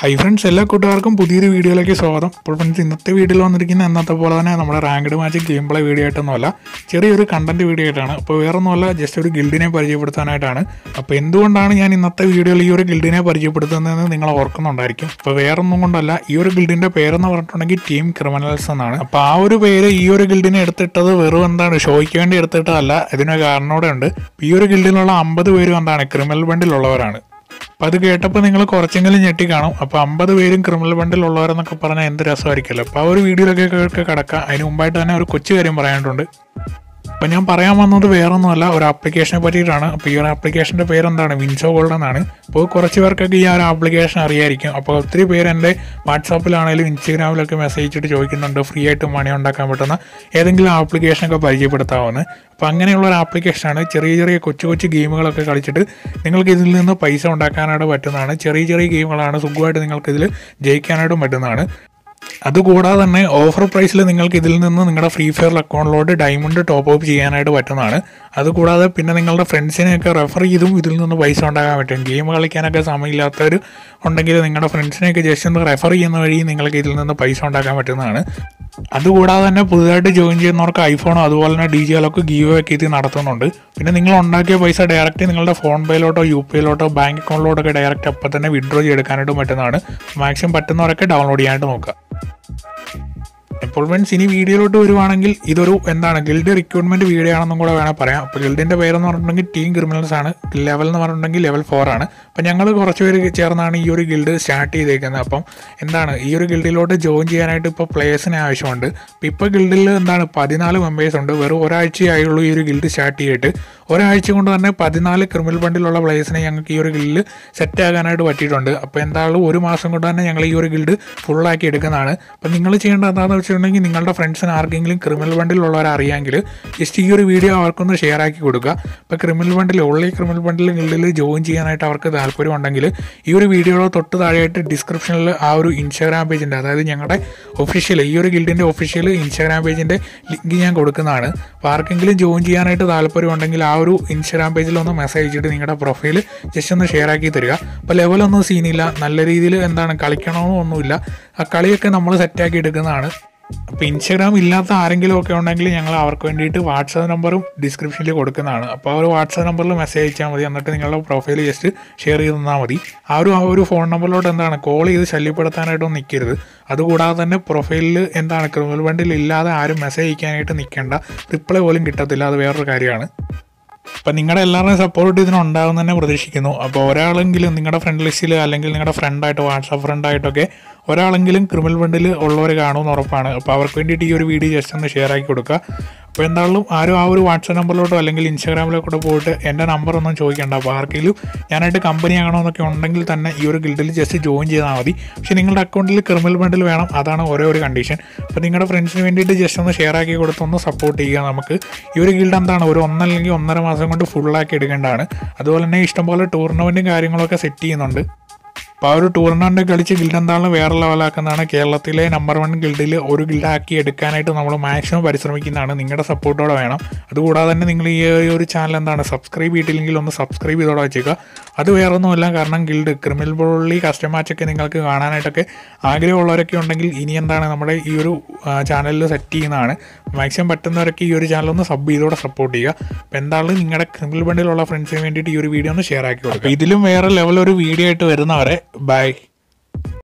Hi friends എല്ലാ കൂട്ടുകാർക്കും പുതിയൊരു വീഡിയോയിലേക്ക് സ്വാഗതം. അപ്പോൾ ഫ്രണ്ട്സ് ഇന്നത്തെ വീഡിയോയിൽ വന്നിരിക്കുന്ന എന്നത്തെ പോലെ തന്നെ നമ്മുടെ ranked match game play video ആയിട്ടൊന്നുമല്ല ചെറിയൊരു കണ്ടന്റ് വീഡിയോ ആയിട്ടാണ്. അപ്പോൾ വേറൊന്നുമല്ല ജസ്റ്റ് ഒരു ഗിൽഡിനെ പരിചയപ്പെടുത്താനായിട്ടാണ്. അപ്പോൾ എന്തുകൊണ്ടാണ് ഞാൻ ഇന്നത്തെ വീഡിയോയിൽ ഈ ഒരു ഗിൽഡിനെ പരിചയപ്പെടുത്തുന്നതെന്ന് നിങ്ങൾ ഓർക്കുന്നുണ്ടായിരിക്കും. അപ്പോൾ വേറൊന്നും കൊണ്ടല്ല ഈ ഒരു ഗിൽഡിന്റെ പേരെന്ന് പറഞ്ഞിട്ടുണ്ടെങ്കിൽ ടീം ക്രിമിനൽസ് എന്നാണ്. അപ്പോൾ ആ ഒരു പേര് ഈ ഒരു ഗിൽഡിനെ എടുത്തിട്ടത് വെറും എന്താണ് ഷോയ്ക്ക് വേണ്ടി എടുത്തിട്ടതല്ല ഇതിനൊരു കാരണോടെ ഉണ്ട്. ഈ ഒരു ഗിൽഡിലുള്ള അമ്പത് പേരും എന്താണ് ക്രിമിനൽ ബണ്ടിലുള്ളവരാണ് അപ്പം അത് കേട്ടപ്പോൾ നിങ്ങൾ കുറച്ചെങ്കിലും ഞെട്ടി കാണും. അപ്പോൾ അമ്പത് പേരും ക്രിമിനൽ ബണ്ടിൽ ഉള്ളവരെന്നൊക്കെ പറഞ്ഞാൽ എന്ത് രസമായിരിക്കുമല്ലോ. അപ്പോൾ ആ ഒരു വീഡിയോയിലൊക്കെ കിടക്കാം. അതിന് മുമ്പായിട്ട് തന്നെ ഒരു കൊച്ചു കാര്യം പറയാനുണ്ട്. അപ്പം ഞാൻ പറയാൻ വന്നത് വേറൊന്നുമല്ല ഒരു ആപ്ലിക്കേഷനെ പറ്റിയിട്ടാണ്. അപ്പോൾ ഈ ഒരു ആപ്ലിക്കേഷന്റെ പേരെന്താണ്? വിൻസോ ഗോൾഡ് എന്നാണ്. അപ്പോൾ കുറച്ച് പേർക്കൊക്കെ ഈ ഒരു ആപ്ലിക്കേഷൻ അറിയായിരിക്കും. അപ്പോൾ ഒത്തിരി പേര് എന്റെ വാട്സാപ്പിലാണെങ്കിലും ഇൻസ്റ്റഗ്രാമിലൊക്കെ മെസ്സേജ് ഇട്ട് ചോദിക്കുന്നുണ്ട് ഫ്രീ ആയിട്ട് മണി ഉണ്ടാക്കാൻ പറ്റുന്ന ഏതെങ്കിലും ആപ്ലിക്കേഷനൊക്കെ പരിചയപ്പെടുത്താവുന്ന? അപ്പോൾ അങ്ങനെയുള്ള ഒരു ആപ്ലിക്കേഷനാണ് ചെറിയ ചെറിയ കൊച്ചു കൊച്ചു ഗെയിമുകളൊക്കെ കളിച്ചിട്ട് നിങ്ങൾക്ക് ഇതിൽ നിന്ന് പൈസ ഉണ്ടാക്കാനായിട്ട് പറ്റുന്നതാണ്. ചെറിയ ചെറിയ ഗെയിമുകളാണ് സുഖമായിട്ട് നിങ്ങൾക്കിതിൽ ജയിക്കാനായിട്ടും പറ്റുന്നതാണ്. അതുകൂടാതെ തന്നെ ഓഫർ പ്രൈസിൽ നിങ്ങൾക്ക് ഇതിൽ നിന്ന് നിങ്ങളുടെ ഫ്രീ ഫയർ അക്കൗണ്ടിലോട്ട് ഡയമണ്ട് ടോപ്പ് അപ്പ് ചെയ്യാനായിട്ട് പറ്റുന്നതാണ്. അതുകൂടാതെ പിന്നെ നിങ്ങളുടെ ഫ്രണ്ട്സിനെയൊക്കെ റെഫർ ചെയ്തും ഇതിൽ നിന്ന് പൈസ ഉണ്ടാക്കാൻ പറ്റും. ഗെയിം കളിക്കാനൊക്കെ സമയമില്ലാത്തവർ ഉണ്ടെങ്കിൽ നിങ്ങളുടെ ഫ്രണ്ട്സിനെയൊക്കെ ജസ്റ്റ് ഒന്ന് റെഫർ ചെയ്യുന്ന വഴി നിങ്ങൾക്ക് ഇതിൽ നിന്ന് പൈസ ഉണ്ടാക്കാൻ പറ്റുന്നതാണ്. അതുകൂടാതെ തന്നെ പുതുതായിട്ട് ജോയിൻ ചെയ്യുന്നവർക്ക് ഐഫോണോ അതുപോലെ തന്നെ ഡി ജി എല്ലൊക്കെ ഗീവ് ഒക്കെ ഇത് നടത്തുന്നുണ്ട്. പിന്നെ നിങ്ങൾ ഉണ്ടാക്കിയ പൈസ ഡയറക്റ്റ് നിങ്ങളുടെ ഫോൺ പേയിലോട്ടോ യു പി ഐയിലോട്ടോ ബാങ്ക് അക്കൗണ്ടിലോട്ടൊക്കെ ഡയറക്റ്റ് അപ്പം തന്നെ വിഡ്രോ ചെയ്തെടുക്കാനായിട്ട് പറ്റുന്നതാണ്. മാക്സിമം പറ്റുന്നവരൊക്കെ ഡൗൺലോഡ് ചെയ്യാനായിട്ട് നോക്കുക. ഇപ്പോൾ ഫ്രണ്ട്സ് ഇനി വീഡിയോയിലോട്ട് വരുവാണെങ്കിൽ ഇതൊരു എന്താണ് ഗിൽഡ് റിക്രൂട്ട്മെന്റ് വീഡിയോ ആണെന്നും കൂടെ വേണം പറയാം. അപ്പോൾ ഗിൽഡിന്റെ പേരെന്ന് പറഞ്ഞിട്ടുണ്ടെങ്കിൽ ടീം ക്രിമിനൽസ് ആണ്. ലെവൽ എന്ന് പറഞ്ഞിട്ടുണ്ടെങ്കിൽ ലെവൽ ഫോർ ആണ്. അപ്പം ഞങ്ങൾ കുറച്ച് പേര് ചേർന്നാണ് ഈ ഒരു ഗിൽഡ് സ്റ്റാർട്ട് ചെയ്തേക്കുന്നത്. അപ്പം എന്താണ് ഈ ഒരു ഗിൽഡിലോട്ട് ജോയിൻ ചെയ്യാനായിട്ട് ഇപ്പോൾ പ്ലേയേഴ്സിന് ആവശ്യമുണ്ട്. അപ്പം ഇപ്പോൾ ഗിൽഡിൽ എന്താണ് പതിനാല് മെമ്പേഴ്സ് ഉണ്ട്. വെറും ഒരാഴ്ചയായുള്ളൂ ഈ ഒരു ഗിൽഡ് സ്റ്റാർട്ട് ചെയ്തിട്ട്. ഒരാഴ്ച കൊണ്ട് തന്നെ പതിനാല് ക്രിമിനൽ ബണ്ടിലുള്ള പ്ലേയേഴ്സിനെ ഞങ്ങൾക്ക് ഈ ഒരു ഗിൽഡിൽ സെറ്റ് ആകാനായിട്ട് പറ്റിയിട്ടുണ്ട്. അപ്പോൾ എന്താണ് ഒരു മാസം കൊണ്ട് തന്നെ ഞങ്ങൾ ഈ ഒരു ഗിൽഡ് ഫുള്ളാക്കി എടുക്കുന്നതാണ്. അപ്പം നിങ്ങൾ ചെയ്യേണ്ടത് എന്താണെന്ന് വെച്ചിട്ടുണ്ടെങ്കിൽ നിങ്ങളുടെ ഫ്രണ്ട്സിന് ആർക്കെങ്കിലും ക്രിമിനൽ ബണ്ടിലുള്ളവർ അറിയാമെങ്കിൽ ജസ്റ്റ് ഈ ഒരു വീഡിയോ അവർക്കൊന്ന് ഷെയർ ആക്കി കൊടുക്കുക. ഇപ്പോൾ ക്രിമിനൽ ബണ്ടിൽ ഈ ക്രിമിനൽ ഗിൽഡിൽ ജോയിൻ ചെയ്യാനായിട്ട് അവർക്ക് താല്പര്യം ഉണ്ടെങ്കിൽ ഈ ഒരു വീഡിയോയുടെ തൊട്ട് താഴെയായിട്ട് ഡിസ്ക്രിപ്ഷനിൽ ആ ഒരു ഇൻസ്റ്റാഗ്രാം പേജിന്റെ അതായത് ഞങ്ങളുടെ ഒഫീഷ്യൽ ഈ ഒരു ഗിൽഡിന്റെ ഒഫീഷ്യൽ ഇൻസ്റ്റാഗ്രാം പേജിന്റെ ലിങ്ക് ഞാൻ കൊടുക്കുന്നതാണ്. അപ്പോൾ ആർക്കെങ്കിലും ജോയിൻ ചെയ്യാനായിട്ട് താല്പര്യം ഉണ്ടെങ്കിൽ ആ ഒരു ഇൻസ്റ്റാഗ്രാം പേജിൽ ഒന്ന് മെസ്സേജ് അയച്ചിട്ട് നിങ്ങളുടെ പ്രൊഫൈൽ ജസ്റ്റ് ഒന്ന് ഷെയർ ആക്കി തരിക. അപ്പോൾ ലെവലൊന്നും സീനില്ല നല്ല രീതിയിൽ എന്താണ് കളിക്കണമെന്നൊന്നുമില്ല ആ കളിയൊക്കെ നമ്മൾ സെറ്റാക്കി എടുക്കുന്നതാണ്. അപ്പോൾ ഇൻസ്റ്റാഗ്രാം ഇല്ലാത്ത ആരെങ്കിലും ഒക്കെ ഉണ്ടെങ്കിൽ ഞങ്ങൾ അവർക്ക് വേണ്ടിയിട്ട് വാട്സാപ്പ് നമ്പറും ഡിസ്ക്രിപ്ഷനിൽ കൊടുക്കുന്നതാണ്. അപ്പോൾ ആ ഒരു വാട്സാപ്പ് നമ്പറിൽ മെസ്സേജ് അയച്ചാൽ മതി. എന്നിട്ട് നിങ്ങളുടെ പ്രൊഫൈൽ ജസ്റ്റ് ഷെയർ ചെയ്ത് തന്നാൽ മതി. ആ ഒരു ആ ഒരു ഫോൺ നമ്പറിലോട്ട് എന്താണ്? കോൾ ചെയ്ത് ശല്യപ്പെടുത്താനായിട്ടൊന്നും നിൽക്കരുത് അതുകൂടാതെ തന്നെ പ്രൊഫൈലിൽ എന്താണ്? ക്രിമിനൽ ബണ്ടിൽ ഇല്ലാതെ ആരും മെസ്സേജ് അയക്കാനായിട്ട് നിൽക്കേണ്ട റിപ്ലൈ പോലും കിട്ടത്തില്ല. അത് വേറൊരു കാര്യമാണ്. അപ്പം നിങ്ങളുടെ എല്ലാവരുടെയും സപ്പോർട്ട് ഇതിനുണ്ടാകും തന്നെ പ്രതീക്ഷിക്കുന്നു. അപ്പോൾ ഒരാളെങ്കിലും നിങ്ങളുടെ ഫ്രണ്ട് ലിസ്റ്റിൽ അല്ലെങ്കിൽ നിങ്ങളുടെ ഫ്രണ്ടായിട്ട് വാട്സാപ്പ് ഫ്രണ്ടായിട്ടൊക്കെ ഒരാളെങ്കിലും ക്രിമിനൽ ബണ്ടിൽ ഉള്ളവർ കാണുമെന്ന് ഉറപ്പാണ്. അപ്പോൾ അവർക്ക് വേണ്ടിയിട്ട് ഈ ഒരു വീഡിയോ ജസ്റ്റ് ഒന്ന് ഷെയർ ആക്കി കൊടുക്കുക. അപ്പോൾ എന്തായാലും ആരും ആ ഒരു വാട്സപ്പ് നമ്പറിലോട്ടോ അല്ലെങ്കിൽ ഇൻസ്റ്റാഗ്രാമിലോട്ടോ പോയിട്ട് എന്റെ നമ്പർ ഒന്നും ചോദിക്കേണ്ട. അപ്പോൾ ആർക്കെങ്കിലും ഞാനായിട്ട് കമ്പനി ആകണമെന്നൊക്കെ ഉണ്ടെങ്കിൽ തന്നെ ഈ ഒരു ഗിൽഡിൽ ജസ്റ്റ് ജോയിൻ ചെയ്താൽ മതി. പക്ഷേ നിങ്ങളുടെ അക്കൗണ്ടിൽ ക്രിമിനൽ ബണ്ടിൽ വേണം. അതാണ് ഒരേ ഒരു കണ്ടീഷൻ അപ്പോൾ നിങ്ങളുടെ ഫ്രണ്ട്സിന് വേണ്ടിയിട്ട് ജസ്റ്റ് ഒന്ന് ഷെയർ ആക്കി കൊടുത്തൊന്ന് സപ്പോർട്ട് ചെയ്യുക നമുക്ക്. ഈ ഒരു ഗിൽഡ് എന്താണ്? ഒരു ഒന്നല്ലെങ്കിൽ ഒന്നര മാസം കൊണ്ട് ഫുള്ളാക്കി എടുക്കേണ്ടതാണ്. അതുപോലെ തന്നെ ഇഷ്ടംപോലെ ടൂർണമെന്റും കാര്യങ്ങളൊക്കെ സെറ്റ് ചെയ്യുന്നുണ്ട്. അപ്പോൾ ആ ഒരു ടൂർണമെന്റ് കളിച്ച് ഗിൽഡ് എന്താണ് വേറെ ലെവലാക്കുന്നതാണ് കേരളത്തിലെ നമ്പർ വൺ ഗിൽഡിൽ ഒരു ഗിൽഡാക്കി എടുക്കാനായിട്ട് നമ്മൾ മാക്സിമം പരിശ്രമിക്കുന്നതാണ്. നിങ്ങളുടെ സപ്പോർട്ടോടെ വേണം. അതുകൂടാതെ തന്നെ നിങ്ങൾ ഈ ഒരു ചാനൽ എന്താണ് സബ്സ്ക്രൈബ് ചെയ്തില്ലെങ്കിൽ ഒന്ന് സബ്സ്ക്രൈബ് ചെയ്തോടെ വെച്ചേക്കുക. അത് വേറെ ഒന്നുമല്ല കാരണം ഗിൽഡ് ക്രിമിനൽ ബോളി കസ്റ്റം മാച്ചൊക്കെ നിങ്ങൾക്ക് കാണാനായിട്ടൊക്കെ ആഗ്രഹമുള്ളവരൊക്കെ ഉണ്ടെങ്കിൽ ഇനി എന്താണ് നമ്മുടെ ഈ ഒരു ചാനലിൽ സെറ്റ് ചെയ്യുന്നതാണ്. മാക്സിമം പറ്റുന്നവരൊക്കെ ഈ ഒരു ചാനൽ ഒന്ന് സബ് ചെയ്തോടെ സപ്പോർട്ട് ചെയ്യുക. അപ്പോൾ എന്താണ് നിങ്ങളുടെ ക്രിമിനൽ ബണ്ടിലുള്ള ഫ്രണ്ട്സിന് വേണ്ടിയിട്ട് ഈ ഒരു വീഡിയോ ഒന്ന് ഷെയർ ആക്കി കൊടുക്കുക. ഇതിലും വേറെ ലെവൽ ഒരു വീഡിയോ ആയിട്ട് വരുന്നവരെ Bye.